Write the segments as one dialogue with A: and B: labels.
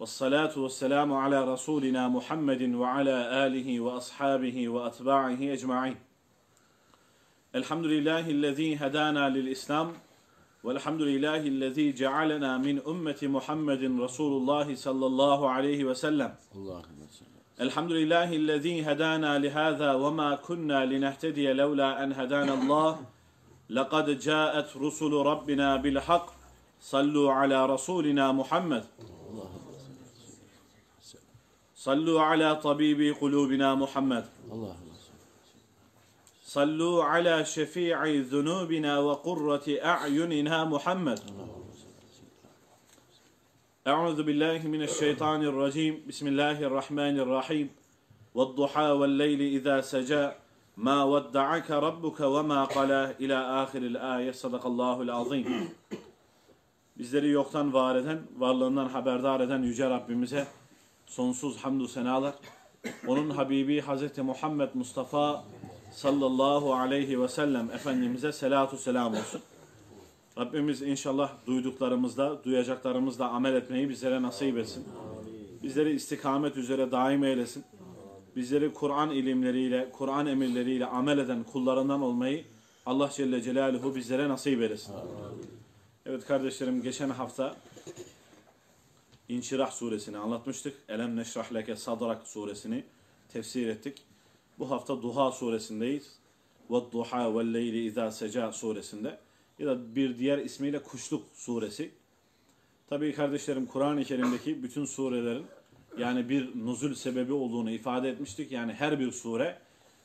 A: والصلاة والسلام على رسولنا محمد وعلى آله وأصحابه وأتباعه أجمعين. الحمد لله الذي هدانا للإسلام والحمد لله الذي جعلنا من أمة محمد رسول الله صلى الله عليه وسلم. الحمد لله الذي هدانا لهذا وما كنا لنهتدي لولا أن هدانا الله. لقد جاءت رسل ربنا بالحق. صلوا على رسولنا محمد. صلوا على طبيب قلوبنا محمد
B: Allahümme salli.
A: صلوا على شفيع ذنوبنا وقرة أعيننا محمد أعوذ بالله من الشيطان الرجيم بسم الله الرحمن الرحيم والضحى والليل إذا سجى ما ودعك ربك وما قلى إلى آخر الآية صدق الله العظيم Bizleri yoktan var eden, varlığından haberdar eden Yüce Rabbimize sonsuz hamdü senalar. Onun Habibi Hazreti Muhammed Mustafa sallallahu aleyhi ve sellem Efendimiz'e selatu selam olsun. Rabbimiz inşallah duyduklarımızda, duyacaklarımızla amel etmeyi bizlere nasip etsin. Bizleri istikamet üzere daim eylesin. Bizleri Kur'an ilimleriyle, Kur'an emirleriyle amel eden kullarından olmayı Allah Celle Celaluhu bizlere nasip eylesin. Evet kardeşlerim geçen hafta İnşirah suresini anlatmıştık. Elem neşrah leke sadrak suresini tefsir ettik. Bu hafta Duha suresindeyiz. Ve duha ve leyli izâ seca suresinde. Ya da bir diğer ismiyle Kuşluk suresi. Tabii kardeşlerim Kur'an-ı Kerim'deki bütün surelerin yani bir nuzul sebebi olduğunu ifade etmiştik. Yani her bir sure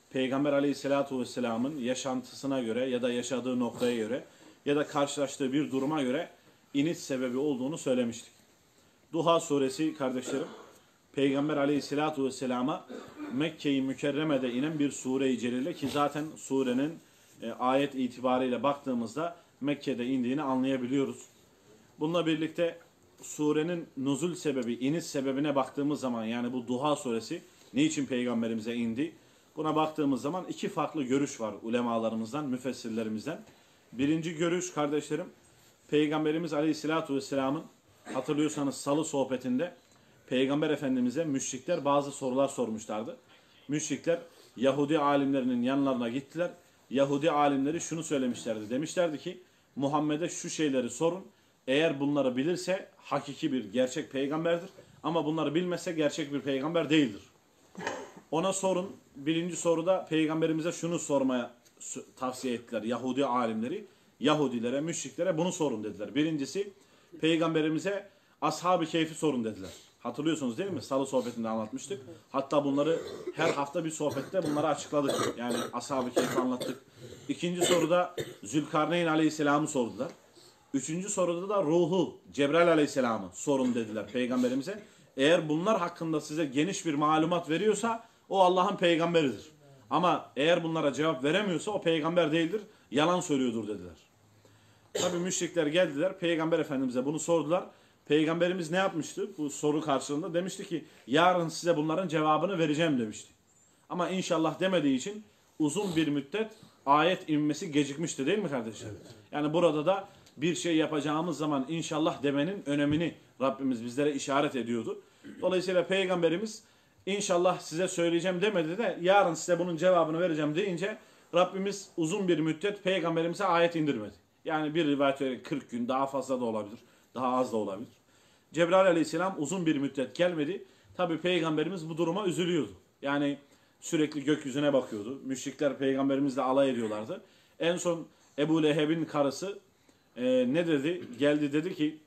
A: Peygamber aleyhissalatu vesselamın yaşantısına göre ya da yaşadığı noktaya göre ya da karşılaştığı bir duruma göre iniş sebebi olduğunu söylemiştik. Duha suresi kardeşlerim Peygamber aleyhissalatu vesselama Mekke-i Mükerreme'de inen bir sure-i celile ki zaten surenin e, ayet itibariyle baktığımızda Mekke'de indiğini anlayabiliyoruz. Bununla birlikte surenin nuzul sebebi, iniş sebebine baktığımız zaman yani bu Duha suresi niçin peygamberimize indi? Buna baktığımız zaman iki farklı görüş var ulemalarımızdan, müfessirlerimizden. Birinci görüş kardeşlerim, Peygamberimiz Aleyhisselatü Vesselam'ın hatırlıyorsanız salı sohbetinde Peygamber Efendimiz'e müşrikler bazı sorular sormuşlardı. Müşrikler Yahudi alimlerinin yanlarına gittiler. Yahudi alimleri şunu söylemişlerdi. Demişlerdi ki Muhammed'e şu şeyleri sorun. Eğer bunları bilirse hakiki bir gerçek peygamberdir. Ama bunları bilmezse gerçek bir peygamber değildir. Ona sorun. Birinci soruda peygamberimize şunu sormaya tavsiye ettiler Yahudi alimleri. Yahudilere, müşriklere bunu sorun dediler. Birincisi peygamberimize ashab-ı keyfi sorun dediler. Hatırlıyorsunuz değil mi? Salı sohbetinde anlatmıştık. Hatta bunları her hafta bir sohbette bunları açıkladık. Yani ashab-ı keyfi anlattık. İkinci soruda Zülkarneyn aleyhisselamı sordular. Üçüncü soruda da ruhu Cebrail aleyhisselamı sorun dediler peygamberimize. Eğer bunlar hakkında size geniş bir malumat veriyorsa o Allah'ın peygamberidir. Ama eğer bunlara cevap veremiyorsa o peygamber değildir, yalan söylüyordur dediler. Tabi müşrikler geldiler, peygamber efendimize bunu sordular. Peygamberimiz ne yapmıştı bu soru karşılığında? Demişti ki yarın size bunların cevabını vereceğim demişti. Ama inşallah demediği için uzun bir müddet ayet inmesi gecikmişti değil mi kardeşler? Yani burada da bir şey yapacağımız zaman inşallah demenin önemini Rabbimiz bizlere işaret ediyordu. Dolayısıyla Peygamberimiz inşallah size söyleyeceğim demedi de yarın size bunun cevabını vereceğim deyince Rabbimiz uzun bir müddet Peygamberimize ayet indirmedi. Yani bir rivayet göre 40 gün daha fazla da olabilir, daha az da olabilir. Cebrail aleyhisselam uzun bir müddet gelmedi. Tabi Peygamberimiz bu duruma üzülüyordu. Yani sürekli gökyüzüne bakıyordu. Müşrikler peygamberimizle alay ediyorlardı. En son Ebu Leheb'in karısı e, ne dedi? Geldi dedi ki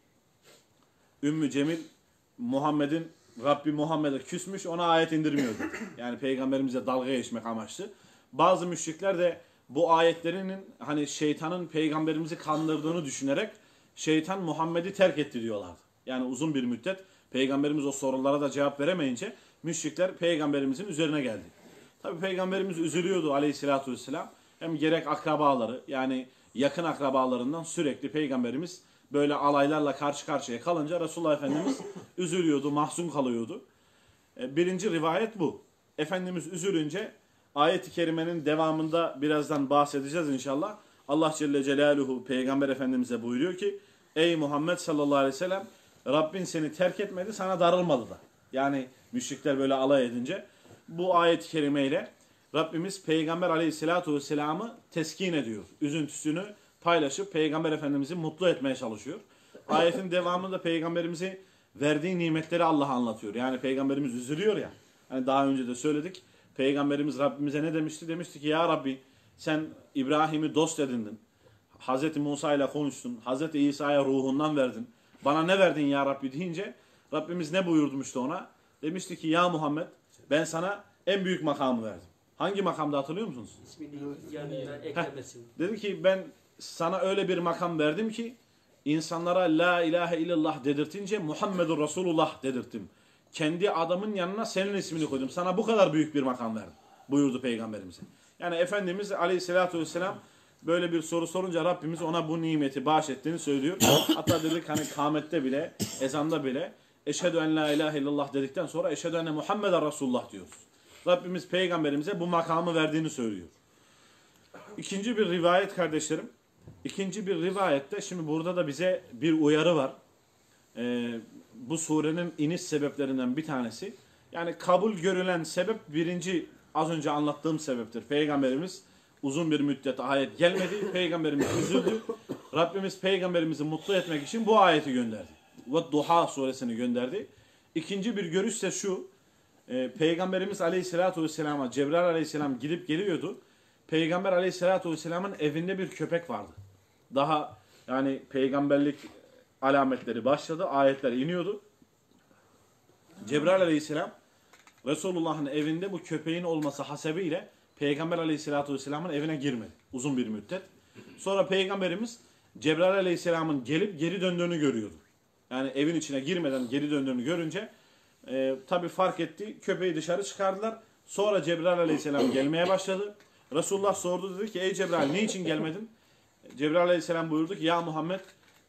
A: Ümmü Cemil Muhammed'in Rabbi Muhammed'e küsmüş ona ayet indirmiyor dedi. Yani peygamberimize dalga geçmek amaçlı. Bazı müşrikler de bu ayetlerinin hani şeytanın peygamberimizi kandırdığını düşünerek şeytan Muhammed'i terk etti diyorlardı. Yani uzun bir müddet peygamberimiz o sorulara da cevap veremeyince müşrikler peygamberimizin üzerine geldi. Tabi peygamberimiz üzülüyordu aleyhissalatü vesselam. Hem gerek akrabaları yani yakın akrabalarından sürekli peygamberimiz böyle alaylarla karşı karşıya kalınca Resulullah Efendimiz üzülüyordu, mahzun kalıyordu. E, Birinci rivayet bu. Efendimiz üzülünce ayet-i kerimenin devamında birazdan bahsedeceğiz inşallah. Allah Celle Celaluhu Peygamber Efendimiz'e buyuruyor ki Ey Muhammed sallallahu aleyhi ve sellem Rabbin seni terk etmedi, sana darılmadı da. Yani müşrikler böyle alay edince bu ayet-i kerimeyle Rabbimiz Peygamber aleyhissalatu vesselam'ı teskin ediyor. Üzüntüsünü paylaşıp Peygamber Efendimiz'i mutlu etmeye çalışıyor. Ayetin devamında Peygamberimizi verdiği nimetleri Allah anlatıyor. Yani Peygamberimiz üzülüyor ya. Hani daha önce de söyledik. Peygamberimiz Rabbimize ne demişti? Demişti ki ya Rabbi sen İbrahim'i dost edindin. Hazreti Musa ile konuştun. Hazreti İsa'ya ruhundan verdin. Bana ne verdin ya Rabbi deyince Rabbimiz ne buyurmuştu ona? Demişti ki ya Muhammed ben sana en büyük makamı verdim. Hangi makamda hatırlıyor musunuz?
C: Eklemesin.
A: Dedi ki ben sana öyle bir makam verdim ki insanlara la ilahe illallah dedirtince Muhammedur Resulullah dedirttim. Kendi adamın yanına senin ismini koydum. Sana bu kadar büyük bir makam verdim. Buyurdu Peygamberimize. Yani Efendimiz Aleyhisselatü Vesselam böyle bir soru sorunca Rabbimiz ona bu nimeti bahşettiğini söylüyor. Hatta dedik hani kâmette bile, ezanda bile eşhedü en la ilahe illallah dedikten sonra eşhedü enne Muhammeden Resulullah diyoruz. Rabbimiz peygamberimize bu makamı verdiğini söylüyor. İkinci bir rivayet kardeşlerim. İkinci bir rivayette şimdi burada da bize bir uyarı var. Ee, bu surenin iniş sebeplerinden bir tanesi. Yani kabul görülen sebep birinci az önce anlattığım sebeptir. Peygamberimiz uzun bir müddet ayet gelmedi. Peygamberimiz üzüldü. Rabbimiz peygamberimizi mutlu etmek için bu ayeti gönderdi. Ve Duha suresini gönderdi. İkinci bir görüş ise şu. e, Peygamberimiz aleyhissalatu vesselama Cebrail aleyhisselam gidip geliyordu. Peygamber aleyhissalatu vesselamın evinde bir köpek vardı. Daha yani peygamberlik alametleri başladı. Ayetler iniyordu. Cebrail aleyhisselam Resulullah'ın evinde bu köpeğin olması hasebiyle Peygamber aleyhissalatu vesselamın evine girmedi. Uzun bir müddet. Sonra Peygamberimiz Cebrail aleyhisselamın gelip geri döndüğünü görüyordu. Yani evin içine girmeden geri döndüğünü görünce e, tabi fark etti. Köpeği dışarı çıkardılar. Sonra Cebrail aleyhisselam gelmeye başladı. Resulullah sordu dedi ki ey Cebrail niçin gelmedin? Cebrail aleyhisselam buyurdu ki ya Muhammed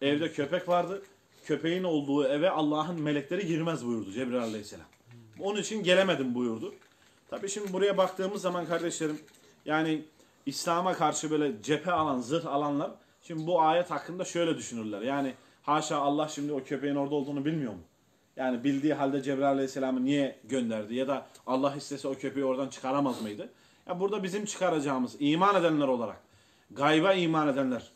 A: evde köpek vardı. Köpeğin olduğu eve Allah'ın melekleri girmez buyurdu Cebrail aleyhisselam. Onun için gelemedim buyurdu. Tabi şimdi buraya baktığımız zaman kardeşlerim yani İslam'a karşı böyle cephe alan, zırh alanlar şimdi bu ayet hakkında şöyle düşünürler. Yani haşa Allah şimdi o köpeğin orada olduğunu bilmiyor mu? Yani bildiği halde Cebrail Aleyhisselam'ı niye gönderdi? Ya da Allah istese o köpeği oradan çıkaramaz mıydı? Ya burada bizim çıkaracağımız iman edenler olarak gayba iman edenler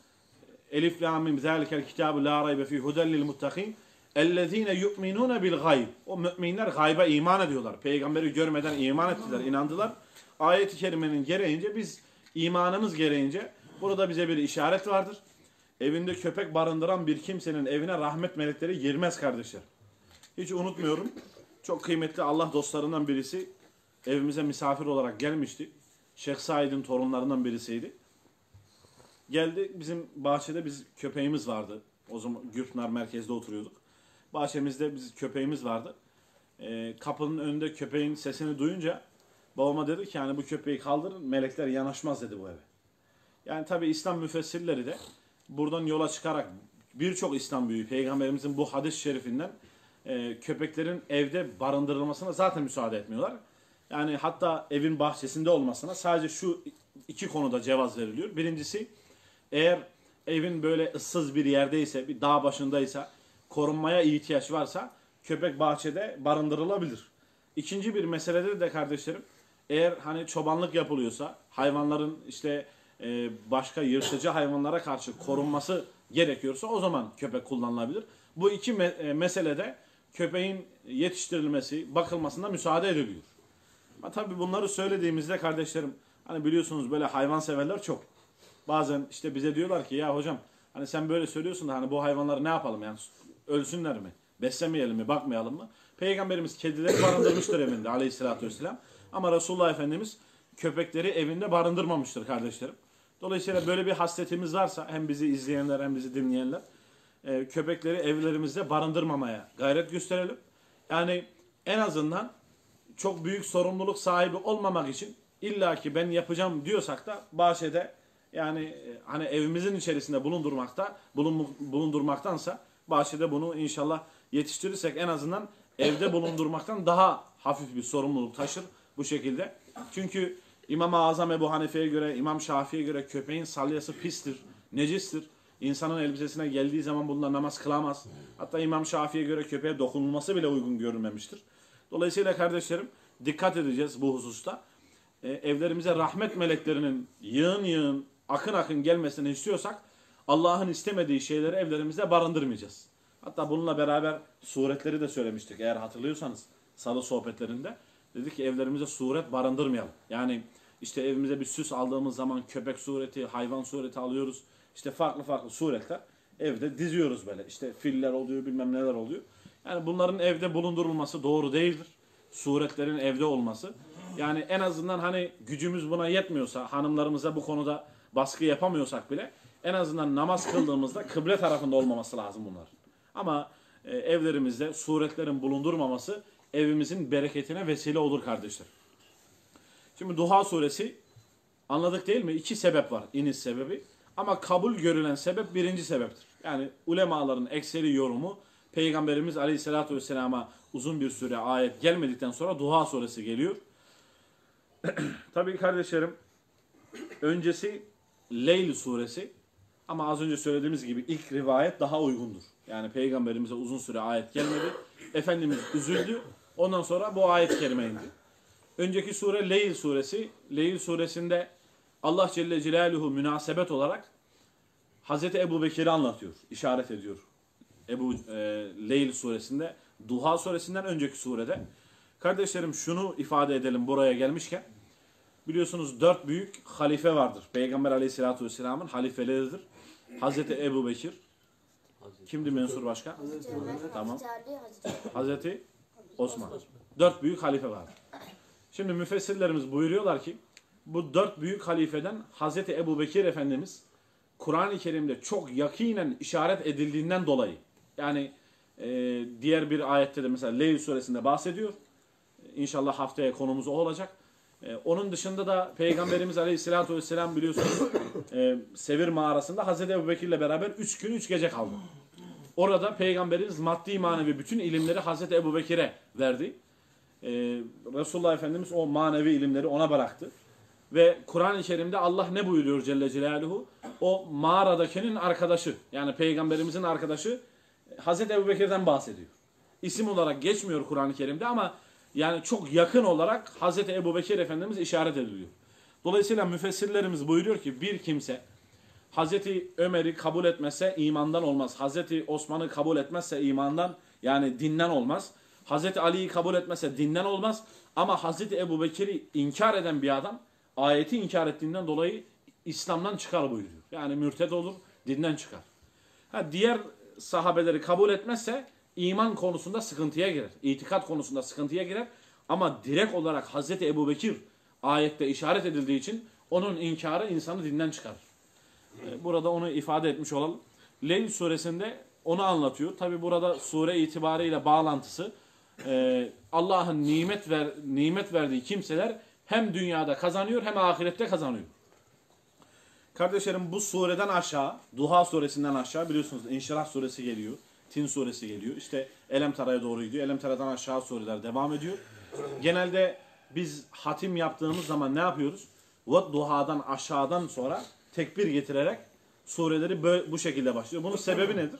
A: Elif la mim zalikel kitabu la raybe fi huden lil muttakin ellezine yu'minuna bil gayb. O müminler gayba iman ediyorlar. Peygamberi görmeden iman ettiler, inandılar. Ayet-i kerimenin gereğince biz imanımız gereğince burada bize bir işaret vardır. Evinde köpek barındıran bir kimsenin evine rahmet melekleri girmez kardeşler. Hiç unutmuyorum. Çok kıymetli Allah dostlarından birisi evimize misafir olarak gelmişti. Şeyh Said'in torunlarından birisiydi. Geldi bizim bahçede biz köpeğimiz vardı. O zaman Gürpınar merkezde oturuyorduk. Bahçemizde biz köpeğimiz vardı. Ee, kapının önünde köpeğin sesini duyunca babama dedi ki yani bu köpeği kaldırın melekler yanaşmaz dedi bu eve. Yani tabi İslam müfessirleri de buradan yola çıkarak birçok İslam büyüğü peygamberimizin bu hadis-i şerifinden e, köpeklerin evde barındırılmasına zaten müsaade etmiyorlar. Yani hatta evin bahçesinde olmasına sadece şu iki konuda cevaz veriliyor. Birincisi eğer evin böyle ıssız bir yerdeyse, bir dağ başındaysa, korunmaya ihtiyaç varsa köpek bahçede barındırılabilir. İkinci bir meselede de kardeşlerim, eğer hani çobanlık yapılıyorsa, hayvanların işte e, başka yırtıcı hayvanlara karşı korunması gerekiyorsa o zaman köpek kullanılabilir. Bu iki me- e, meselede köpeğin yetiştirilmesi, bakılmasına müsaade ediliyor. Ama tabii bunları söylediğimizde kardeşlerim, hani biliyorsunuz böyle hayvan severler çok. Bazen işte bize diyorlar ki ya hocam hani sen böyle söylüyorsun da hani bu hayvanları ne yapalım yani ölsünler mi? Beslemeyelim mi? Bakmayalım mı? Peygamberimiz kedileri barındırmıştır evinde aleyhissalatü vesselam. Ama Resulullah Efendimiz köpekleri evinde barındırmamıştır kardeşlerim. Dolayısıyla böyle bir hasletimiz varsa hem bizi izleyenler hem bizi dinleyenler e, köpekleri evlerimizde barındırmamaya gayret gösterelim. Yani en azından çok büyük sorumluluk sahibi olmamak için illaki ben yapacağım diyorsak da bahçede yani e, hani evimizin içerisinde bulundurmakta bulun, bulundurmaktansa bahçede bunu inşallah yetiştirirsek en azından evde bulundurmaktan daha hafif bir sorumluluk taşır bu şekilde. Çünkü İmam-ı Azam Ebu Hanife'ye göre, İmam Şafii'ye göre köpeğin salyası pistir, necistir. İnsanın elbisesine geldiği zaman bununla namaz kılamaz. Hatta İmam Şafii'ye göre köpeğe dokunulması bile uygun görülmemiştir. Dolayısıyla kardeşlerim dikkat edeceğiz bu hususta. E, evlerimize rahmet meleklerinin yığın yığın, akın akın gelmesini istiyorsak Allah'ın istemediği şeyleri evlerimizde barındırmayacağız. Hatta bununla beraber suretleri de söylemiştik eğer hatırlıyorsanız salı sohbetlerinde. Dedik ki evlerimize suret barındırmayalım. Yani işte evimize bir süs aldığımız zaman köpek sureti, hayvan sureti alıyoruz. İşte farklı farklı suretler evde diziyoruz böyle. İşte filler oluyor bilmem neler oluyor. Yani bunların evde bulundurulması doğru değildir. Suretlerin evde olması. Yani en azından hani gücümüz buna yetmiyorsa, hanımlarımıza bu konuda baskı yapamıyorsak bile en azından namaz kıldığımızda kıble tarafında olmaması lazım bunlar. Ama e, evlerimizde suretlerin bulundurmaması evimizin bereketine vesile olur kardeşler. Şimdi Duha suresi anladık değil mi? İki sebep var iniş sebebi. Ama kabul görülen sebep birinci sebeptir. Yani ulemaların ekseri yorumu Peygamberimiz Aleyhisselatü Vesselam'a uzun bir süre ayet gelmedikten sonra Duha suresi geliyor. Tabii kardeşlerim öncesi Leyl suresi ama az önce söylediğimiz gibi ilk rivayet daha uygundur. Yani peygamberimize uzun süre ayet gelmedi. Efendimiz üzüldü. Ondan sonra bu ayet kerime indi. Önceki sure Leyl suresi. Leyl suresinde Allah Celle Celaluhu münasebet olarak Hazreti Ebu Bekir'i anlatıyor. işaret ediyor. Ebu e, Leyl suresinde. Duha suresinden önceki surede. Kardeşlerim şunu ifade edelim buraya gelmişken. Biliyorsunuz dört büyük halife vardır. Peygamber aleyhissalatü vesselamın halifeleridir. Hazreti Ebu Bekir. Kimdi mensur başka?
D: Hazreti Ömer,
A: Tamam.
D: Hazreti
A: Osman. Dört büyük halife var. Şimdi müfessirlerimiz buyuruyorlar ki bu dört büyük halifeden Hazreti Ebu Bekir Efendimiz Kur'an-ı Kerim'de çok yakinen işaret edildiğinden dolayı yani e, diğer bir ayette de mesela Leyl suresinde bahsediyor. İnşallah haftaya konumuz o olacak. E, onun dışında da Peygamberimiz Aleyhisselatü Vesselam biliyorsunuz e, Sevir mağarasında Hazreti Ebu Bekir'le beraber üç gün üç gece kaldı. Orada Peygamberimiz maddi manevi bütün ilimleri Hazreti Ebu Bekir'e verdi. Ee, Resulullah Efendimiz o manevi ilimleri ona bıraktı. Ve Kur'an-ı Kerim'de Allah ne buyuruyor Celle Celaluhu? O mağaradakinin arkadaşı yani Peygamberimizin arkadaşı Hazreti Ebu Bekir'den bahsediyor. İsim olarak geçmiyor Kur'an-ı Kerim'de ama yani çok yakın olarak Hazreti Ebu Bekir Efendimiz işaret ediliyor. Dolayısıyla müfessirlerimiz buyuruyor ki bir kimse Hazreti Ömer'i kabul etmezse imandan olmaz. Hazreti Osman'ı kabul etmezse imandan yani dinden olmaz. Hazreti Ali'yi kabul etmezse dinden olmaz. Ama Hazreti Ebu Bekir'i inkar eden bir adam ayeti inkar ettiğinden dolayı İslam'dan çıkar buyuruyor. Yani mürted olur, dinden çıkar. Ha, diğer sahabeleri kabul etmezse iman konusunda sıkıntıya girer. İtikat konusunda sıkıntıya girer. Ama direkt olarak Hazreti Ebu Bekir ayette işaret edildiği için onun inkarı insanı dinden çıkarır. Ee, Burada onu ifade etmiş olalım. Leyl suresinde onu anlatıyor. Tabi burada sure itibariyle bağlantısı e, Allah'ın nimet ver, nimet verdiği kimseler hem dünyada kazanıyor hem ahirette kazanıyor. Kardeşlerim bu sureden aşağı, Duha suresinden aşağı biliyorsunuz İnşirah suresi geliyor. Tin suresi geliyor. İşte Elem Tara'ya doğru gidiyor. Elem Tara'dan aşağı sureler devam ediyor. Genelde biz hatim yaptığımız zaman ne yapıyoruz? Ve duhadan aşağıdan sonra tekbir getirerek sureleri böyle, bu şekilde başlıyor. Bunun sebebi nedir?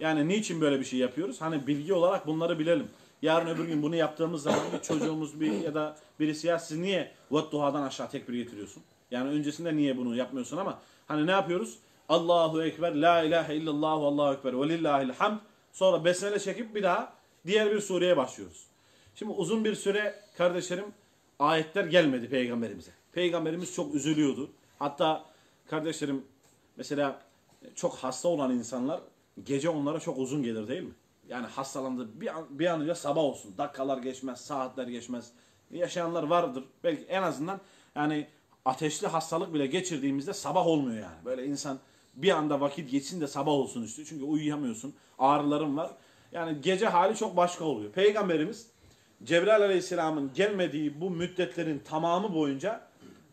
A: Yani niçin böyle bir şey yapıyoruz? Hani bilgi olarak bunları bilelim. Yarın öbür gün bunu yaptığımız zaman bir çocuğumuz bir ya da birisi ya siz niye ve duhadan aşağı tekbir getiriyorsun? Yani öncesinde niye bunu yapmıyorsun ama hani ne yapıyoruz? Allahu Ekber, La ilahe illallah, Allahu Ekber, ve lillahil hamd. Sonra besmele çekip bir daha diğer bir sureye başlıyoruz. Şimdi uzun bir süre kardeşlerim ayetler gelmedi peygamberimize. Peygamberimiz çok üzülüyordu. Hatta kardeşlerim mesela çok hasta olan insanlar gece onlara çok uzun gelir değil mi? Yani hastalandı bir an, bir an önce sabah olsun. Dakikalar geçmez, saatler geçmez. Yaşayanlar vardır. Belki en azından yani ateşli hastalık bile geçirdiğimizde sabah olmuyor yani. Böyle insan bir anda vakit geçsin de sabah olsun istiyor. Çünkü uyuyamıyorsun. Ağrıların var. Yani gece hali çok başka oluyor. Peygamberimiz Cebrail Aleyhisselam'ın gelmediği bu müddetlerin tamamı boyunca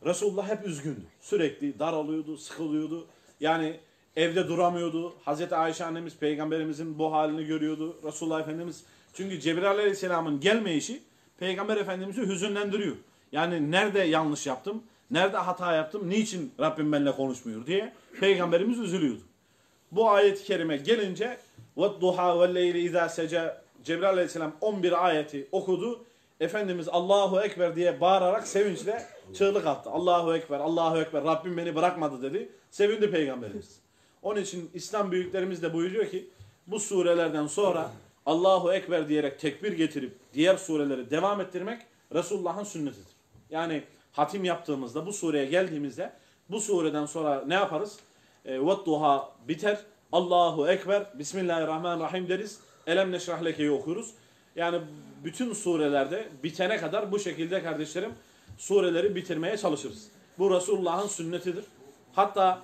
A: Resulullah hep üzgündü. Sürekli daralıyordu, sıkılıyordu. Yani evde duramıyordu. Hazreti Ayşe annemiz peygamberimizin bu halini görüyordu. Resulullah Efendimiz çünkü Cebrail Aleyhisselam'ın gelmeyişi peygamber efendimizi hüzünlendiriyor. Yani nerede yanlış yaptım? Nerede hata yaptım? Niçin Rabbim benimle konuşmuyor diye peygamberimiz üzülüyordu. bu ayet-i kerime gelince وَالضُّحَا وَالْلَيْلِ اِذَا سَجَى Cebrail aleyhisselam 11 ayeti okudu. Efendimiz Allahu Ekber diye bağırarak sevinçle çığlık attı. Allahu Ekber, Allahu Ekber, Rabbim beni bırakmadı dedi. Sevindi Peygamberimiz. Onun için İslam büyüklerimiz de buyuruyor ki bu surelerden sonra Allahu Ekber diyerek tekbir getirip diğer sureleri devam ettirmek Resulullah'ın sünnetidir. Yani hatim yaptığımızda bu sureye geldiğimizde bu sureden sonra ne yaparız? E, Vattuha biter. Allahu Ekber. Bismillahirrahmanirrahim deriz. Elem neşrah lekeyi okuruz. Yani bütün surelerde bitene kadar bu şekilde kardeşlerim sureleri bitirmeye çalışırız. Bu Resulullah'ın sünnetidir. Hatta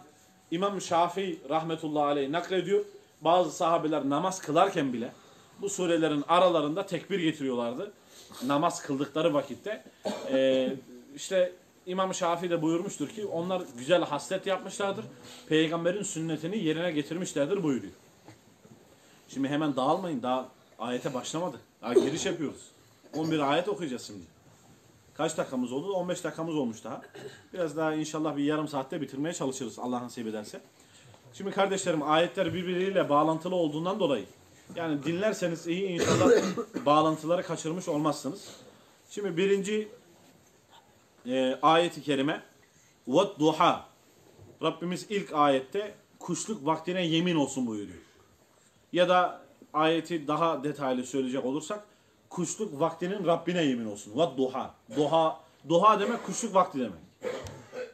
A: İmam Şafii rahmetullahi aleyh naklediyor. Bazı sahabeler namaz kılarken bile bu surelerin aralarında tekbir getiriyorlardı. Namaz kıldıkları vakitte. Ee, işte İmam Şafii de buyurmuştur ki onlar güzel haslet yapmışlardır. Peygamberin sünnetini yerine getirmişlerdir buyuruyor. Şimdi hemen dağılmayın. Daha ayete başlamadık. Daha giriş yapıyoruz. 11 ayet okuyacağız şimdi. Kaç dakikamız oldu? 15 dakikamız olmuş daha. Biraz daha inşallah bir yarım saatte bitirmeye çalışırız Allah nasip ederse. Şimdi kardeşlerim ayetler birbiriyle bağlantılı olduğundan dolayı yani dinlerseniz iyi inşallah bağlantıları kaçırmış olmazsınız. Şimdi birinci e, ayeti kerime duha Rabbimiz ilk ayette kuşluk vaktine yemin olsun buyuruyor. Ya da ayeti daha detaylı söyleyecek olursak kuşluk vaktinin Rabbine yemin olsun. duha Duha, duha demek kuşluk vakti demek.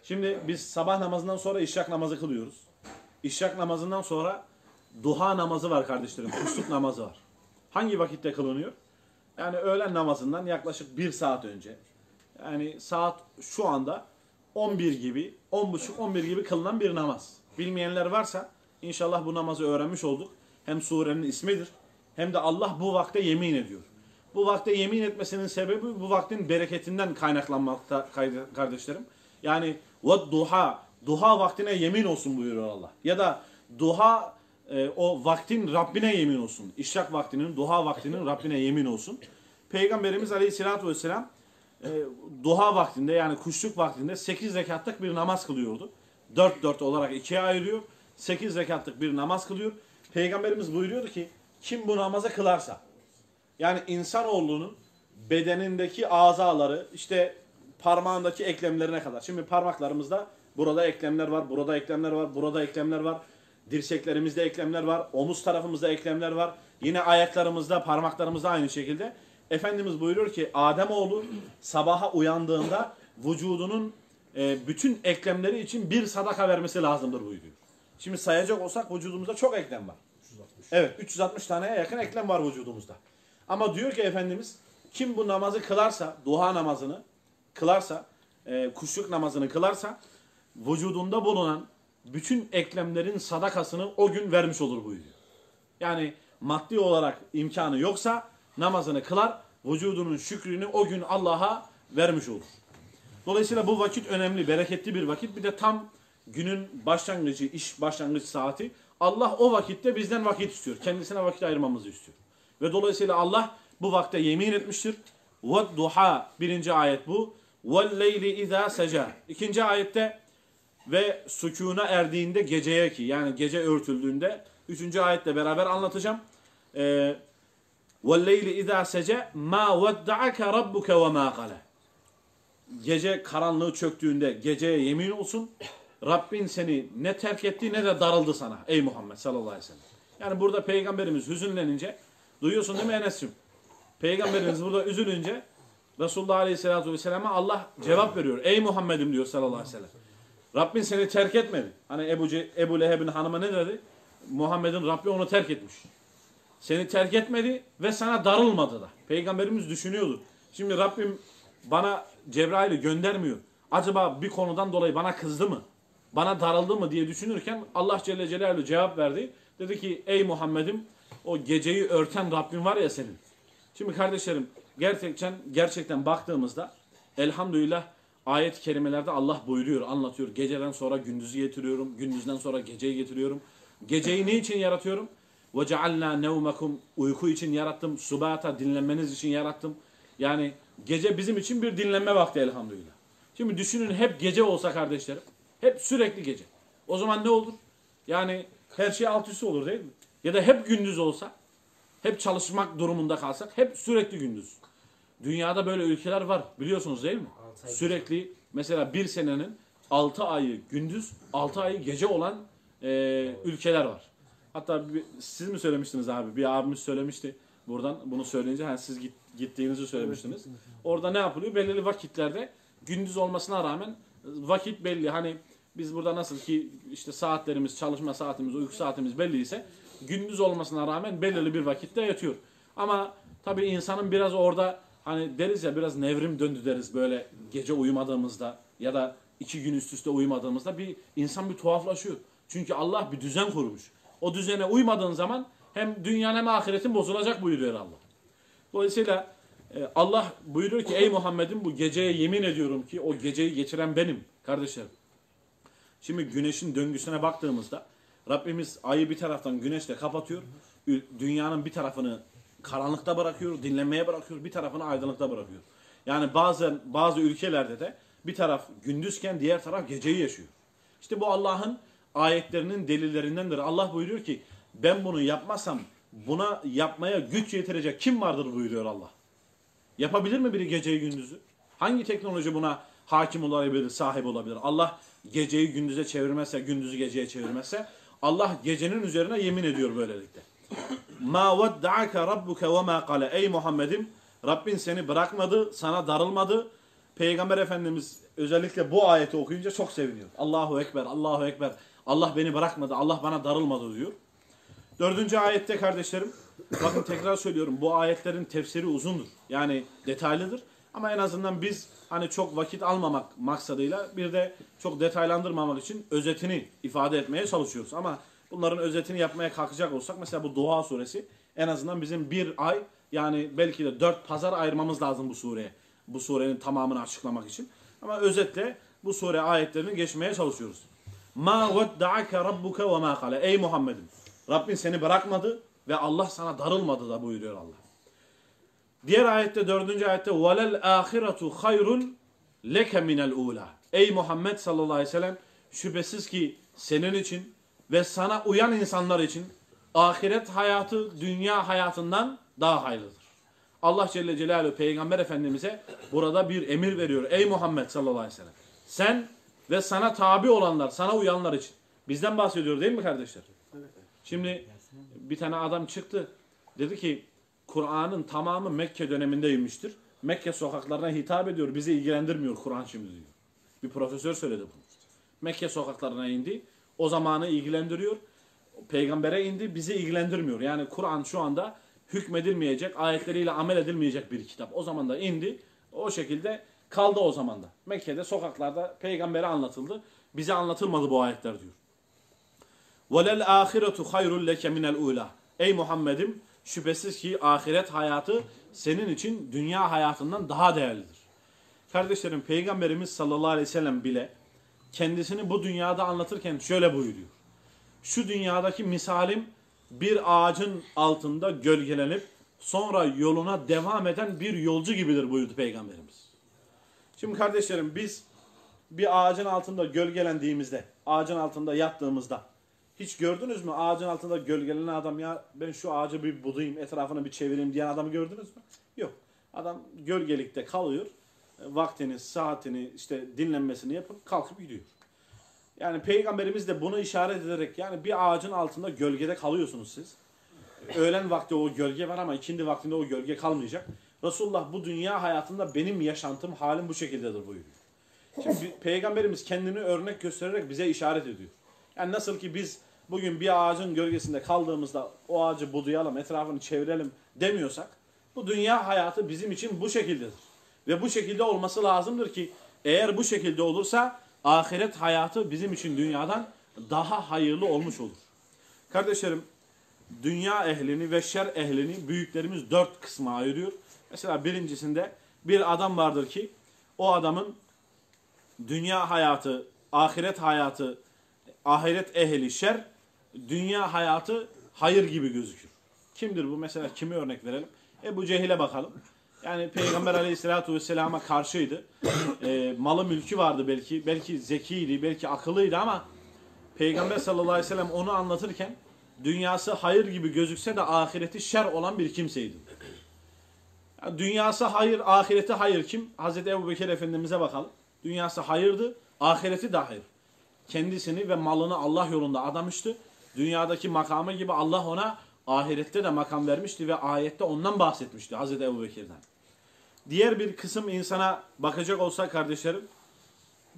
A: Şimdi biz sabah namazından sonra işrak namazı kılıyoruz. İşrak namazından sonra duha namazı var kardeşlerim. Kuşluk namazı var. Hangi vakitte kılınıyor? Yani öğlen namazından yaklaşık bir saat önce. Yani saat şu anda 11 gibi, 10.30-11 gibi kılınan bir namaz. Bilmeyenler varsa inşallah bu namazı öğrenmiş olduk. Hem surenin ismidir hem de Allah bu vakte yemin ediyor. Bu vakte yemin etmesinin sebebi bu vaktin bereketinden kaynaklanmakta kardeşlerim. Yani ve duha, duha vaktine yemin olsun buyuruyor Allah. Ya da duha e, o vaktin Rabbine yemin olsun. İşrak vaktinin, duha vaktinin Rabbine yemin olsun. Peygamberimiz Aleyhisselatü Vesselam e, duha vaktinde yani kuşluk vaktinde 8 rekatlık bir namaz kılıyordu. 4-4 olarak ikiye ayırıyor. 8 rekatlık bir namaz kılıyor. Peygamberimiz buyuruyordu ki kim bu namazı kılarsa yani insanoğlunun bedenindeki azaları işte parmağındaki eklemlerine kadar. Şimdi parmaklarımızda burada eklemler var, burada eklemler var, burada eklemler var. Dirseklerimizde eklemler var, omuz tarafımızda eklemler var. Yine ayaklarımızda, parmaklarımızda aynı şekilde. Efendimiz buyuruyor ki Ademoğlu sabaha uyandığında vücudunun e, bütün eklemleri için bir sadaka vermesi lazımdır buyuruyor. Şimdi sayacak olsak vücudumuzda çok eklem var. 360. Evet 360 taneye yakın eklem var vücudumuzda. Ama diyor ki Efendimiz kim bu namazı kılarsa, duha namazını kılarsa, e, kuşluk namazını kılarsa vücudunda bulunan bütün eklemlerin sadakasını o gün vermiş olur buyuruyor. Yani maddi olarak imkanı yoksa namazını kılar, vücudunun şükrünü o gün Allah'a vermiş olur. Dolayısıyla bu vakit önemli, bereketli bir vakit. Bir de tam günün başlangıcı, iş başlangıç saati. Allah o vakitte bizden vakit istiyor. Kendisine vakit ayırmamızı istiyor. Ve dolayısıyla Allah bu vakte yemin etmiştir. Duha birinci ayet bu. Leyli izâ seca. İkinci ayette ve sükûna erdiğinde geceye ki yani gece örtüldüğünde üçüncü ayetle beraber anlatacağım. Ee, وَالْلَيْلِ اِذَا سَجَ مَا وَدَّعَكَ رَبُّكَ وَمَا قَلَ Gece karanlığı çöktüğünde geceye yemin olsun. Rabbin seni ne terk etti ne de darıldı sana ey Muhammed sallallahu aleyhi ve sellem. Yani burada peygamberimiz hüzünlenince duyuyorsun değil mi Enes'cim? Peygamberimiz burada üzülünce Resulullah aleyhissalatu vesselam'a Allah cevap veriyor. Ey Muhammed'im diyor sallallahu aleyhi ve sellem. Rabbin seni terk etmedi. Hani Ebu, Ce Ebu Leheb'in hanımı ne dedi? Muhammed'in Rabbi onu terk etmiş. Seni terk etmedi ve sana darılmadı da. Peygamberimiz düşünüyordu. Şimdi Rabbim bana Cebrail'i göndermiyor. Acaba bir konudan dolayı bana kızdı mı? Bana darıldı mı diye düşünürken Allah Celle Celaluhu cevap verdi. Dedi ki ey Muhammed'im o geceyi örten Rabbin var ya senin. Şimdi kardeşlerim gerçekten gerçekten baktığımızda elhamdülillah ayet-i kerimelerde Allah buyuruyor, anlatıyor. Geceden sonra gündüzü getiriyorum, gündüzden sonra geceyi getiriyorum. Geceyi ne için ve cealna nevmekum uyku için yarattım. Subata dinlenmeniz için yarattım. Yani gece bizim için bir dinlenme vakti elhamdülillah. Şimdi düşünün hep gece olsa kardeşlerim. Hep sürekli gece. O zaman ne olur? Yani her şey alt üstü olur değil mi? Ya da hep gündüz olsa, hep çalışmak durumunda kalsak, hep sürekli gündüz. Dünyada böyle ülkeler var biliyorsunuz değil mi? Sürekli mesela bir senenin 6 ayı gündüz, 6 ayı gece olan e, ülkeler var. Hatta bir- siz mi söylemiştiniz abi? Bir abimiz söylemişti. Buradan bunu söyleyince ha, siz git, gittiğinizi söylemiştiniz. Orada ne yapılıyor? Belirli vakitlerde gündüz olmasına rağmen vakit belli. Hani biz burada nasıl ki işte saatlerimiz, çalışma saatimiz, uyku saatimiz belli ise gündüz olmasına rağmen belirli bir vakitte yatıyor. Ama tabii insanın biraz orada hani deriz ya biraz nevrim döndü deriz böyle gece uyumadığımızda ya da iki gün üst üste uyumadığımızda bir insan bir tuhaflaşıyor. Çünkü Allah bir düzen kurmuş. O düzene uymadığın zaman hem dünyanın hem ahiretin bozulacak buyuruyor Allah. Dolayısıyla e, Allah buyuruyor ki ey Muhammed'im bu geceye yemin ediyorum ki o geceyi geçiren benim kardeşlerim. Şimdi güneşin döngüsüne baktığımızda Rabbimiz ayı bir taraftan güneşle kapatıyor. Dünyanın bir tarafını karanlıkta bırakıyor, dinlenmeye bırakıyor, bir tarafını aydınlıkta bırakıyor. Yani bazen bazı ülkelerde de bir taraf gündüzken diğer taraf geceyi yaşıyor. İşte bu Allah'ın ayetlerinin delillerindendir. Allah buyuruyor ki ben bunu yapmasam buna yapmaya güç yetirecek kim vardır buyuruyor Allah. Yapabilir mi biri geceyi gündüzü? Hangi teknoloji buna hakim olabilir, sahip olabilir? Allah geceyi gündüze çevirmezse, gündüzü geceye çevirmezse Allah gecenin üzerine yemin ediyor böylelikle. Ma vedda'aka rabbuke ve ma kale. Ey Muhammed'im Rabbin seni bırakmadı, sana darılmadı. Peygamber Efendimiz özellikle bu ayeti okuyunca çok seviniyor. Allahu Ekber, Allahu Ekber. Allah beni bırakmadı, Allah bana darılmadı diyor. Dördüncü ayette kardeşlerim, bakın tekrar söylüyorum bu ayetlerin tefsiri uzundur. Yani detaylıdır. Ama en azından biz hani çok vakit almamak maksadıyla bir de çok detaylandırmamak için özetini ifade etmeye çalışıyoruz. Ama bunların özetini yapmaya kalkacak olsak mesela bu Doğa suresi en azından bizim bir ay yani belki de dört pazar ayırmamız lazım bu sureye. Bu surenin tamamını açıklamak için. Ama özetle bu sure ayetlerini geçmeye çalışıyoruz. Ma vedda'aka rabbuke ve ma kale. Ey Muhammed'im Rabbin seni bırakmadı ve Allah sana darılmadı da buyuruyor Allah. Diğer ayette dördüncü ayette velel ahiretu hayrun leke minel ula. Ey Muhammed sallallahu aleyhi ve sellem şüphesiz ki senin için ve sana uyan insanlar için ahiret hayatı dünya hayatından daha hayırlıdır. Allah Celle Celaluhu Peygamber Efendimiz'e burada bir emir veriyor. Ey Muhammed sallallahu aleyhi ve sellem sen ve sana tabi olanlar, sana uyanlar için. Bizden bahsediyor değil mi kardeşler? Şimdi bir tane adam çıktı. Dedi ki Kur'an'ın tamamı Mekke döneminde inmiştir. Mekke sokaklarına hitap ediyor. Bizi ilgilendirmiyor Kur'an şimdi diyor. Bir profesör söyledi bunu. Mekke sokaklarına indi. O zamanı ilgilendiriyor. Peygambere indi. Bizi ilgilendirmiyor. Yani Kur'an şu anda hükmedilmeyecek, ayetleriyle amel edilmeyecek bir kitap. O zaman da indi. O şekilde kaldı o zaman da. Mekke'de sokaklarda peygambere anlatıldı. Bize anlatılmadı bu ayetler diyor. وَلَلْ آخِرَةُ خَيْرٌ لَكَ مِنَ الْعُولَى Ey Muhammed'im şüphesiz ki ahiret hayatı senin için dünya hayatından daha değerlidir. Kardeşlerim Peygamberimiz sallallahu aleyhi ve sellem bile kendisini bu dünyada anlatırken şöyle buyuruyor. Şu dünyadaki misalim bir ağacın altında gölgelenip sonra yoluna devam eden bir yolcu gibidir buyurdu Peygamberimiz. Şimdi kardeşlerim biz bir ağacın altında gölgelendiğimizde, ağacın altında yattığımızda hiç gördünüz mü ağacın altında gölgelenen adam ya ben şu ağacı bir budayım etrafını bir çevireyim diyen adamı gördünüz mü? Yok. Adam gölgelikte kalıyor. Vaktini, saatini, işte dinlenmesini yapıp kalkıp gidiyor. Yani peygamberimiz de bunu işaret ederek yani bir ağacın altında gölgede kalıyorsunuz siz. Öğlen vakti o gölge var ama ikindi vaktinde o gölge kalmayacak. Resulullah bu dünya hayatında benim yaşantım, halim bu şekildedir buyuruyor. Şimdi peygamberimiz kendini örnek göstererek bize işaret ediyor. Yani nasıl ki biz bugün bir ağacın gölgesinde kaldığımızda o ağacı budayalım, etrafını çevirelim demiyorsak bu dünya hayatı bizim için bu şekildedir. Ve bu şekilde olması lazımdır ki eğer bu şekilde olursa ahiret hayatı bizim için dünyadan daha hayırlı olmuş olur. Kardeşlerim dünya ehlini ve şer ehlini büyüklerimiz dört kısma ayırıyor. Mesela birincisinde bir adam vardır ki o adamın dünya hayatı, ahiret hayatı, ahiret ehli şer, dünya hayatı hayır gibi gözükür. Kimdir bu? Mesela kimi örnek verelim? Ebu Cehil'e bakalım. Yani Peygamber aleyhissalatu vesselama karşıydı. Ee, malı mülkü vardı belki. Belki zekiydi, belki akıllıydı ama Peygamber sallallahu aleyhi ve sellem onu anlatırken dünyası hayır gibi gözükse de ahireti şer olan bir kimseydi. Dünyası hayır, ahireti hayır kim? Hazreti Ebu Bekir Efendimiz'e bakalım. Dünyası hayırdı, ahireti de hayır. Kendisini ve malını Allah yolunda adamıştı. Dünyadaki makamı gibi Allah ona ahirette de makam vermişti ve ayette ondan bahsetmişti Hazreti Ebu Bekir'den. Diğer bir kısım insana bakacak olsa kardeşlerim,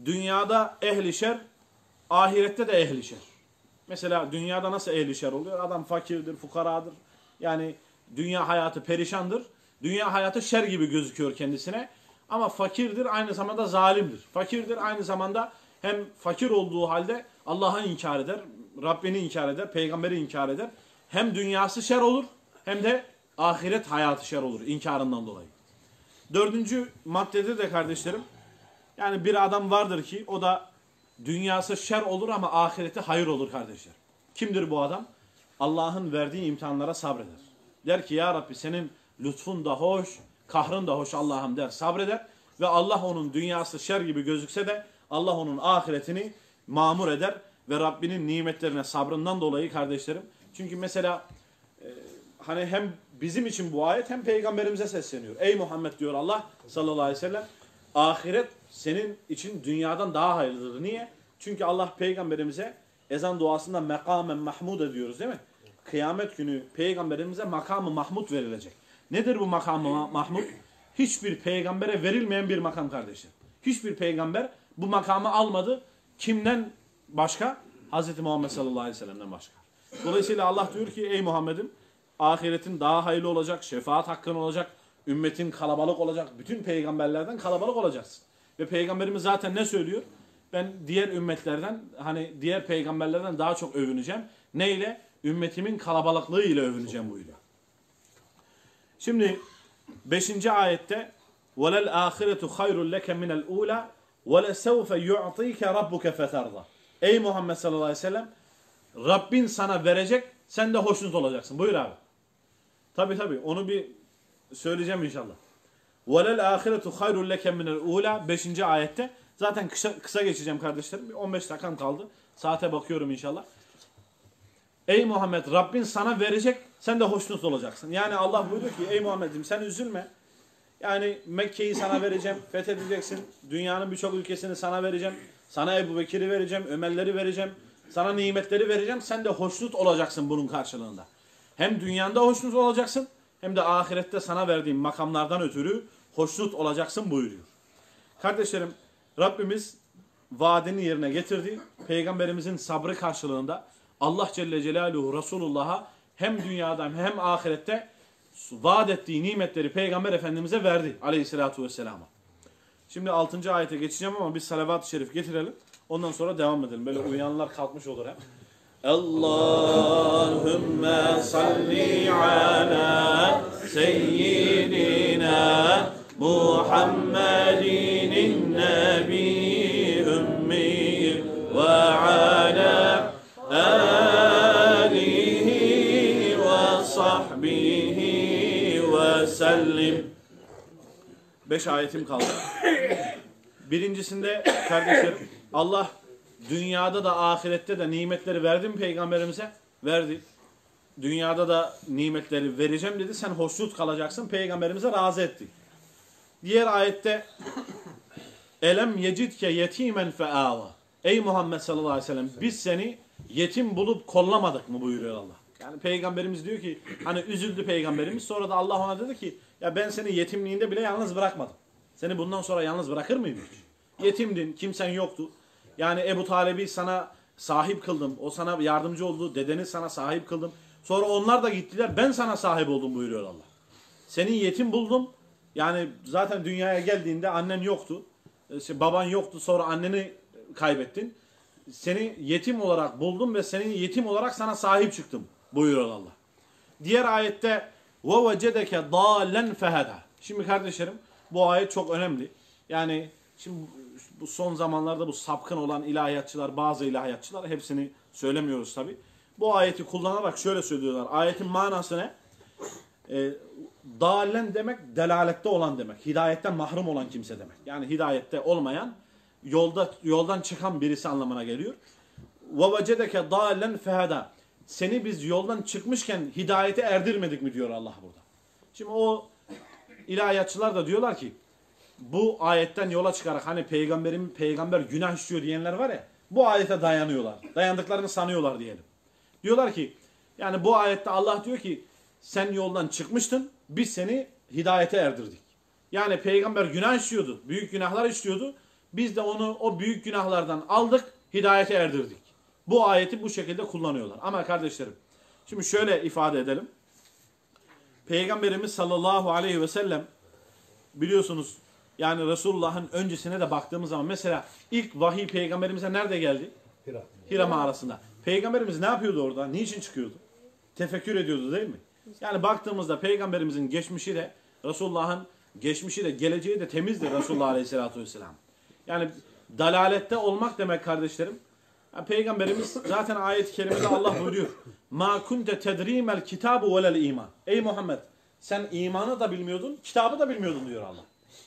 A: dünyada ehli şer, ahirette de ehli şer. Mesela dünyada nasıl ehli şer oluyor? Adam fakirdir, fukaradır. Yani dünya hayatı perişandır. Dünya hayatı şer gibi gözüküyor kendisine. Ama fakirdir, aynı zamanda zalimdir. Fakirdir, aynı zamanda hem fakir olduğu halde Allah'ı inkar eder, Rabbini inkar eder, peygamberi inkar eder. Hem dünyası şer olur, hem de ahiret hayatı şer olur inkarından dolayı. Dördüncü maddede de kardeşlerim, yani bir adam vardır ki o da dünyası şer olur ama ahireti hayır olur kardeşler. Kimdir bu adam? Allah'ın verdiği imtihanlara sabreder. Der ki ya Rabbi senin lütfun da hoş, kahrın da hoş Allah'ım der sabreder. Ve Allah onun dünyası şer gibi gözükse de Allah onun ahiretini mamur eder. Ve Rabbinin nimetlerine sabrından dolayı kardeşlerim. Çünkü mesela e, hani hem bizim için bu ayet hem peygamberimize sesleniyor. Ey Muhammed diyor Allah sallallahu aleyhi ve sellem. Ahiret senin için dünyadan daha hayırlıdır. Niye? Çünkü Allah peygamberimize ezan duasında mekamen mahmud ediyoruz değil mi? Kıyamet günü peygamberimize makamı mahmud verilecek. Nedir bu makamı ma- mahmud? Hiçbir peygambere verilmeyen bir makam kardeşler. Hiçbir peygamber bu makamı almadı. Kimden başka? Hz. Muhammed sallallahu aleyhi ve sellem'den başka. Dolayısıyla Allah diyor ki ey Muhammed'im ahiretin daha hayırlı olacak, şefaat hakkın olacak, ümmetin kalabalık olacak, bütün peygamberlerden kalabalık olacaksın. Ve peygamberimiz zaten ne söylüyor? Ben diğer ümmetlerden hani diğer peygamberlerden daha çok övüneceğim. Neyle? Ümmetimin kalabalıklığı ile övüneceğim buyuruyor. Şimdi 5. ayette وَلَلْ آخِرَةُ خَيْرٌ لَكَ مِنَ الْاُولَى وَلَسَوْفَ يُعْطِيكَ رَبُّكَ فَتَرْضَى Ey Muhammed sallallahu aleyhi ve sellem Rabbin sana verecek sen de hoşnut olacaksın. Buyur abi. Tabi tabi onu bir söyleyeceğim inşallah. وَلَلْ آخِرَةُ خَيْرٌ لَكَ مِنَ الْاُولَى 5. ayette zaten kısa, kısa geçeceğim kardeşlerim. Bir 15 dakikam kaldı. Saate bakıyorum inşallah. Ey Muhammed Rabbin sana verecek sen de hoşnut olacaksın. Yani Allah buyuruyor ki ey Muhammed'im sen üzülme. Yani Mekke'yi sana vereceğim, fethedeceksin. Dünyanın birçok ülkesini sana vereceğim. Sana Ebu Bekir'i vereceğim, Ömerleri vereceğim. Sana nimetleri vereceğim. Sen de hoşnut olacaksın bunun karşılığında. Hem dünyanda hoşnut olacaksın hem de ahirette sana verdiğim makamlardan ötürü hoşnut olacaksın buyuruyor. Kardeşlerim Rabbimiz vaadini yerine getirdi. Peygamberimizin sabrı karşılığında Allah Celle Celaluhu Resulullah'a hem dünyada hem ahirette vaat ettiği nimetleri Peygamber Efendimiz'e verdi aleyhissalatu vesselama. Şimdi 6. ayete geçeceğim ama bir salavat-ı şerif getirelim. Ondan sonra devam edelim. Böyle uyanlar kalkmış olur hep. Allahümme salli ala seyyidina Muhammedin Beş ayetim kaldı. Birincisinde kardeşlerim Allah dünyada da ahirette de nimetleri verdi mi peygamberimize? Verdi. Dünyada da nimetleri vereceğim dedi. Sen hoşnut kalacaksın. Peygamberimize razı etti. Diğer ayette Elem yecidke yetimen feava. Ey Muhammed sallallahu aleyhi ve sellem biz seni yetim bulup kollamadık mı buyuruyor Allah. Yani peygamberimiz diyor ki hani üzüldü peygamberimiz sonra da Allah ona dedi ki ya ben seni yetimliğinde bile yalnız bırakmadım. Seni bundan sonra yalnız bırakır mıyım? Yetimdin, kimsen yoktu. Yani Ebu Talib'i sana sahip kıldım. O sana yardımcı oldu. Dedeni sana sahip kıldım. Sonra onlar da gittiler. Ben sana sahip oldum buyuruyor Allah. Seni yetim buldum. Yani zaten dünyaya geldiğinde annen yoktu. İşte baban yoktu. Sonra anneni kaybettin. Seni yetim olarak buldum ve senin yetim olarak sana sahip çıktım buyuruyor Allah. Diğer ayette ve vecedeke dalen feheda. Şimdi kardeşlerim bu ayet çok önemli. Yani şimdi bu son zamanlarda bu sapkın olan ilahiyatçılar, bazı ilahiyatçılar hepsini söylemiyoruz tabi. Bu ayeti kullanarak şöyle söylüyorlar. Ayetin manası ne? E, dalen demek delalette olan demek. Hidayetten mahrum olan kimse demek. Yani hidayette olmayan yolda yoldan çıkan birisi anlamına geliyor. ve vecedeke dalen fehada. Seni biz yoldan çıkmışken hidayete erdirmedik mi diyor Allah burada. Şimdi o ilahiyatçılar da diyorlar ki bu ayetten yola çıkarak hani peygamberin peygamber günah işliyor diyenler var ya bu ayete dayanıyorlar. Dayandıklarını sanıyorlar diyelim. Diyorlar ki yani bu ayette Allah diyor ki sen yoldan çıkmıştın biz seni hidayete erdirdik. Yani peygamber günah işliyordu. Büyük günahlar işliyordu. Biz de onu o büyük günahlardan aldık hidayete erdirdik. Bu ayeti bu şekilde kullanıyorlar. Ama kardeşlerim şimdi şöyle ifade edelim. Peygamberimiz sallallahu aleyhi ve sellem biliyorsunuz yani Resulullah'ın öncesine de baktığımız zaman mesela ilk vahiy peygamberimize nerede geldi?
D: Hira.
A: Hira mağarasında. Peygamberimiz ne yapıyordu orada? Niçin çıkıyordu? Tefekkür ediyordu değil mi? Yani baktığımızda peygamberimizin geçmişi de Resulullah'ın geçmişi de geleceği de temizdir Resulullah Aleyhisselatü Vesselam. Yani dalalette olmak demek kardeşlerim. Peygamberimiz zaten ayet-i kerimede Allah buyuruyor. Ma kunte tedrimel kitabu velel iman. Ey Muhammed sen imanı da bilmiyordun, kitabı da bilmiyordun diyor Allah.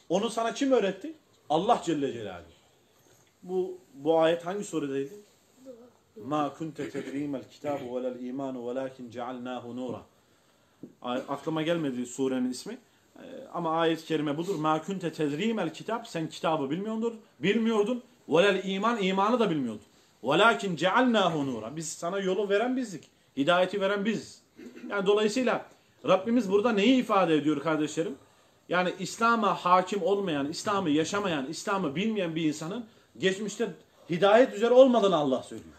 A: Onu sana kim öğretti? Allah Celle Celaluhu. Bu bu ayet hangi suredeydi? Ma kunte tedrimel kitabu velel imanu velakin cealnahu nura. Aklıma gelmedi surenin ismi. Ee, Ama ayet-i kerime budur. Ma kunte tedrimel kitap. Sen kitabı bilmiyordun. Bilmiyordun. Velel iman. imanı da bilmiyordun. Velakin cealnahu nura. Biz sana yolu veren bizdik. Hidayeti veren biziz. Yani dolayısıyla Rabbimiz burada neyi ifade ediyor kardeşlerim? Yani İslam'a hakim olmayan, İslam'ı yaşamayan, İslam'ı bilmeyen bir insanın geçmişte hidayet üzere olmadığını Allah söylüyor.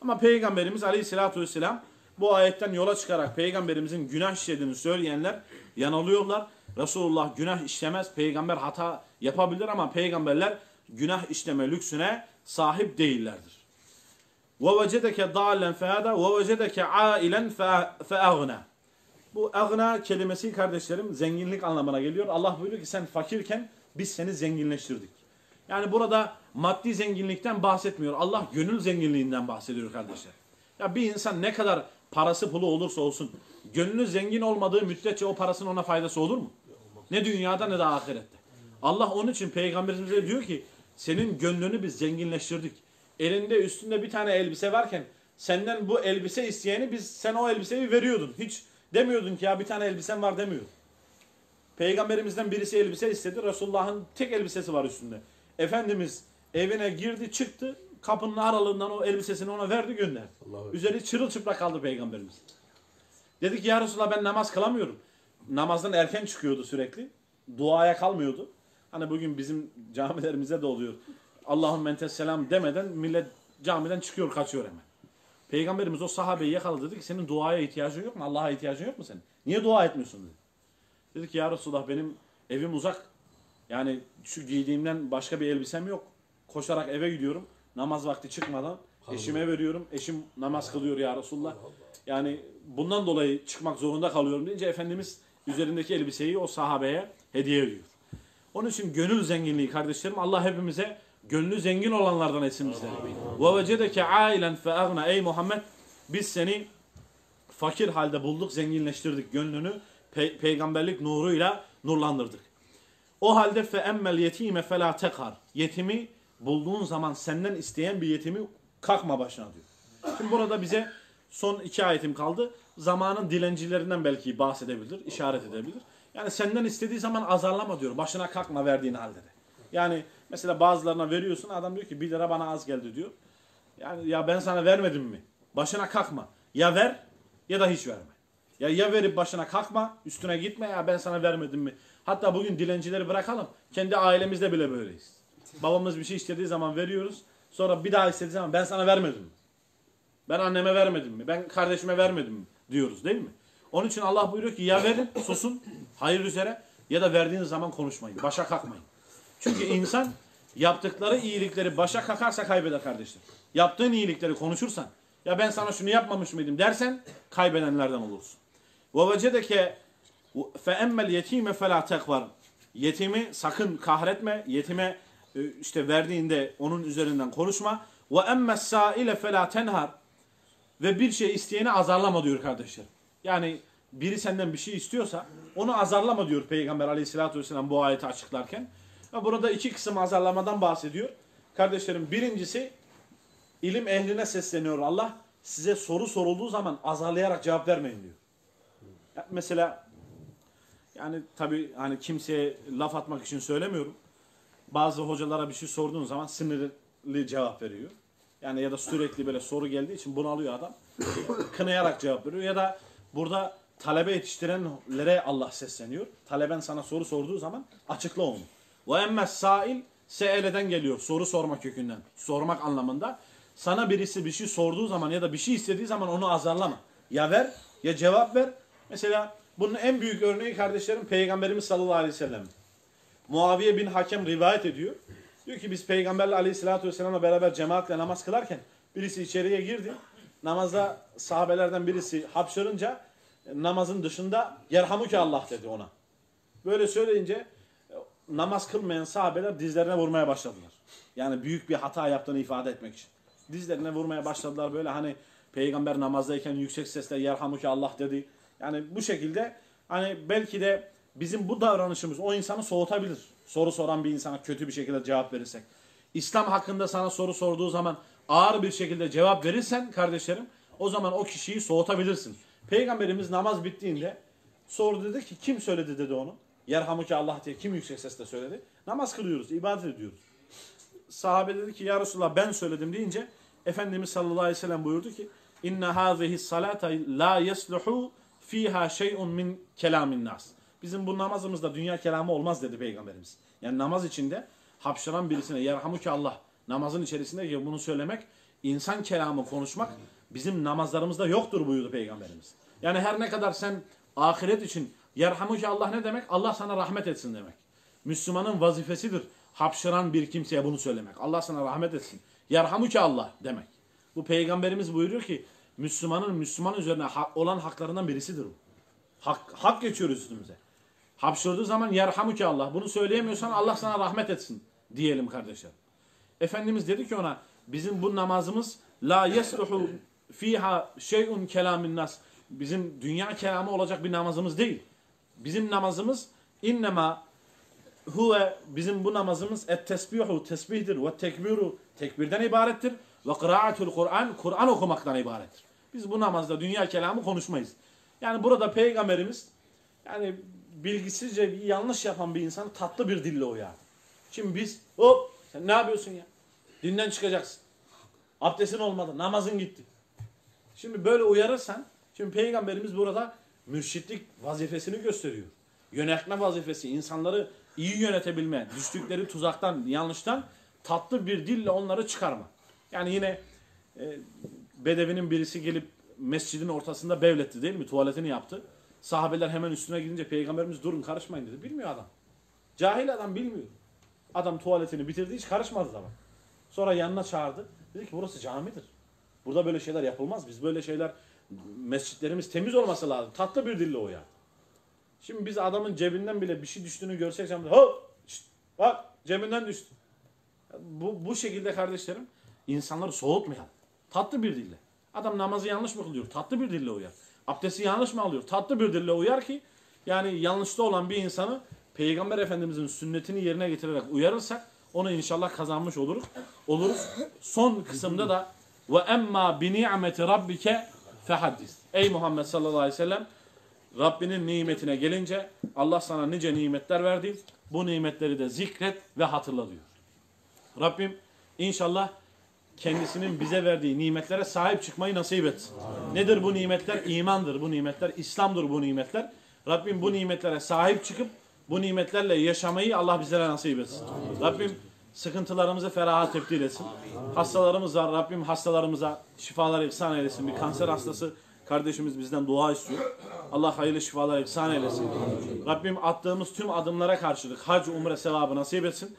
A: Ama Peygamberimiz Aleyhisselatü Vesselam bu ayetten yola çıkarak Peygamberimizin günah işlediğini söyleyenler yanılıyorlar. Resulullah günah işlemez, peygamber hata yapabilir ama peygamberler günah işleme lüksüne sahip değillerdir. وَوَجَدَكَ ضَالًا فَهَدَى وَوَجَدَكَ عَائِلًا فَاَغْنَى Bu agna kelimesi kardeşlerim zenginlik anlamına geliyor. Allah buyuruyor ki sen fakirken biz seni zenginleştirdik. Yani burada maddi zenginlikten bahsetmiyor. Allah gönül zenginliğinden bahsediyor kardeşler. Ya bir insan ne kadar parası pulu olursa olsun gönlü zengin olmadığı müddetçe o parasının ona faydası olur mu? Ne dünyada ne de ahirette. Allah onun için peygamberimize diyor ki senin gönlünü biz zenginleştirdik. Elinde üstünde bir tane elbise varken senden bu elbise isteyeni biz sen o elbiseyi veriyordun. Hiç demiyordun ki ya bir tane elbisen var demiyordun. Peygamberimizden birisi elbise istedi. Resulullah'ın tek elbisesi var üstünde. Efendimiz evine girdi çıktı. Kapının aralığından o elbisesini ona verdi gönderdi. Üzeri çırılçıplak kaldı peygamberimiz. Dedi ki ya Resulallah ben namaz kılamıyorum. Namazdan erken çıkıyordu sürekli. Duaya kalmıyordu. Hani bugün bizim camilerimizde de oluyor. Allahümme entes selam demeden millet camiden çıkıyor kaçıyor hemen. Peygamberimiz o sahabeyi yakaladı dedi ki senin duaya ihtiyacın yok mu? Allah'a ihtiyacın yok mu senin? Niye dua etmiyorsun dedi. Dedi ki ya Resulallah benim evim uzak. Yani şu giydiğimden başka bir elbisem yok. Koşarak eve gidiyorum. Namaz vakti çıkmadan eşime veriyorum. Eşim namaz kılıyor ya Resulallah. Yani bundan dolayı çıkmak zorunda kalıyorum deyince Efendimiz üzerindeki elbiseyi o sahabeye hediye ediyor. Onun için gönül zenginliği kardeşlerim Allah hepimize gönlü zengin olanlardan etsin bizleri. Ve vecedeke ailen fe agna ey Muhammed biz seni fakir halde bulduk, zenginleştirdik gönlünü pe- peygamberlik nuruyla nurlandırdık. O halde fe emmel yetime fela tekar. Yetimi bulduğun zaman senden isteyen bir yetimi kalkma başına diyor. Şimdi burada bize son iki ayetim kaldı. Zamanın dilencilerinden belki bahsedebilir, işaret edebilir. Yani senden istediği zaman azarlama diyor. Başına kalkma verdiğin halde de. Yani mesela bazılarına veriyorsun adam diyor ki 1 lira bana az geldi diyor. Yani ya ben sana vermedim mi? Başına kalkma. Ya ver ya da hiç verme. Ya ya verip başına kalkma, üstüne gitme ya ben sana vermedim mi? Hatta bugün dilencileri bırakalım. Kendi ailemizde bile böyleyiz. Babamız bir şey istediği zaman veriyoruz. Sonra bir daha istediği zaman ben sana vermedim mi? Ben anneme vermedim mi? Ben kardeşime vermedim mi? Diyoruz değil mi? Onun için Allah buyuruyor ki ya verin susun hayır üzere ya da verdiğiniz zaman konuşmayın. Başa kalkmayın. Çünkü insan yaptıkları iyilikleri başa kakarsa kaybeder kardeşler. Yaptığın iyilikleri konuşursan ya ben sana şunu yapmamış mıydım dersen kaybedenlerden olursun. Fe emmel yetime fela tekvar. Yetimi sakın kahretme. Yetime e, işte verdiğinde onun üzerinden konuşma. Ve emmes saile fela tenhar. Ve bir şey isteyeni azarlama diyor kardeşler. Yani biri senden bir şey istiyorsa onu azarlama diyor Peygamber aleyhissalatü vesselam bu ayeti açıklarken. Burada iki kısım azarlamadan bahsediyor. Kardeşlerim birincisi ilim ehline sesleniyor Allah. Size soru sorulduğu zaman azarlayarak cevap vermeyin diyor. Mesela yani tabii hani kimseye laf atmak için söylemiyorum. Bazı hocalara bir şey sorduğun zaman sinirli cevap veriyor. Yani ya da sürekli böyle soru geldiği için bunalıyor adam. Kınayarak cevap veriyor ya da burada talebe yetiştirenlere Allah sesleniyor. Taleben sana soru sorduğu zaman açıkla onu. Ve emmez sail seeleden geliyor. Soru sorma kökünden. Sormak anlamında. Sana birisi bir şey sorduğu zaman ya da bir şey istediği zaman onu azarlama. Ya ver ya cevap ver. Mesela bunun en büyük örneği kardeşlerim Peygamberimiz sallallahu aleyhi ve sellem. Muaviye bin Hakem rivayet ediyor. Diyor ki biz Peygamberle aleyhissalatü vesselamla beraber cemaatle namaz kılarken birisi içeriye girdi. Namazda sahabelerden birisi hapşırınca namazın dışında yerhamuke Allah dedi ona. Böyle söyleyince namaz kılmayan sahabeler dizlerine vurmaya başladılar. Yani büyük bir hata yaptığını ifade etmek için. Dizlerine vurmaya başladılar böyle hani peygamber namazdayken yüksek sesle yerhamuke Allah dedi. Yani bu şekilde hani belki de bizim bu davranışımız o insanı soğutabilir. Soru soran bir insana kötü bir şekilde cevap verirsek. İslam hakkında sana soru sorduğu zaman ağır bir şekilde cevap verirsen kardeşlerim o zaman o kişiyi soğutabilirsin. Peygamberimiz namaz bittiğinde sordu dedi ki kim söyledi dedi onu. Yerhamuke Allah diye kim yüksek sesle söyledi. Namaz kılıyoruz, ibadet ediyoruz. Sahabe dedi ki ya Resulallah ben söyledim deyince Efendimiz sallallahu aleyhi ve sellem buyurdu ki inne hazihi salata la yesluhu fiha şey'un min kelamin nas. Bizim bu namazımızda dünya kelamı olmaz dedi Peygamberimiz. Yani namaz içinde hapşıran birisine yerhamuke Allah namazın içerisinde ki bunu söylemek insan kelamı konuşmak bizim namazlarımızda yoktur buyurdu Peygamberimiz. Yani her ne kadar sen ahiret için yerhamuke Allah ne demek? Allah sana rahmet etsin demek. Müslümanın vazifesidir hapşıran bir kimseye bunu söylemek. Allah sana rahmet etsin. Yerhamuke Allah demek. Bu peygamberimiz buyuruyor ki Müslümanın Müslüman üzerine ha- olan haklarından birisidir bu. Hak, hak geçiyor üstümüze. Hapşırdığı zaman yerhamuke Allah. Bunu söyleyemiyorsan Allah sana rahmet etsin diyelim kardeşler. Efendimiz dedi ki ona bizim bu namazımız la yesluhu fiha şey'un kelamin nas. Bizim dünya kelamı olacak bir namazımız değil. Bizim namazımız innema huve bizim bu namazımız et tesbihu tesbihdir ve tekbiru tekbirden ibarettir ve kıraatul Kur'an Kur'an okumaktan ibarettir. Biz bu namazda dünya kelamı konuşmayız. Yani burada peygamberimiz yani bilgisizce bir yanlış yapan bir insanı tatlı bir dille uyardı. Şimdi biz hop sen ne yapıyorsun ya? Dinden çıkacaksın. Abdestin olmadı. Namazın gitti. Şimdi böyle uyarırsan şimdi peygamberimiz burada mürşitlik vazifesini gösteriyor. Yönetme vazifesi, insanları iyi yönetebilme, düştükleri tuzaktan, yanlıştan tatlı bir dille onları çıkarma. Yani yine e, Bedevi'nin birisi gelip mescidin ortasında bevletti değil mi? Tuvaletini yaptı. Sahabeler hemen üstüne gidince peygamberimiz durun karışmayın dedi. Bilmiyor adam. Cahil adam bilmiyor. Adam tuvaletini bitirdi hiç karışmadı zaman. Sonra yanına çağırdı. Dedi ki burası camidir. Burada böyle şeyler yapılmaz. Biz böyle şeyler mescitlerimiz temiz olması lazım. Tatlı bir dille uyardı. Şimdi biz adamın cebinden bile bir şey düştüğünü görsek şşt, bak cebinden düştü. Bu, bu şekilde kardeşlerim insanları soğutmayalım. Tatlı bir dille. Adam namazı yanlış mı kılıyor? Tatlı bir dille uyar. Abdesti yanlış mı alıyor? Tatlı bir dille uyar ki yani yanlışta olan bir insanı Peygamber Efendimizin sünnetini yerine getirerek uyarırsak onu inşallah kazanmış oluruz. Oluruz. Son kısımda da ve emma bi ni'meti rabbike fehaddis. Ey Muhammed sallallahu aleyhi ve sellem Rabbinin nimetine gelince Allah sana nice nimetler verdi. Bu nimetleri de zikret ve hatırla diyor. Rabbim inşallah kendisinin bize verdiği nimetlere sahip çıkmayı nasip etsin. Nedir bu nimetler? İmandır bu nimetler, İslam'dır bu nimetler. Rabbim bu nimetlere sahip çıkıp bu nimetlerle yaşamayı Allah bizlere nasip etsin. Rabbim sıkıntılarımızı feraha tebdil etsin. Hastalarımız var. Rabbim hastalarımıza şifalar ihsan eylesin. Bir kanser hastası kardeşimiz bizden dua istiyor. Allah hayırlı şifalar ihsan eylesin. Rabbim attığımız tüm adımlara karşılık hac, umre sevabı nasip etsin.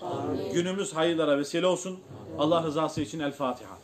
A: Günümüz hayırlara vesile olsun. Allah rızası için El Fatiha.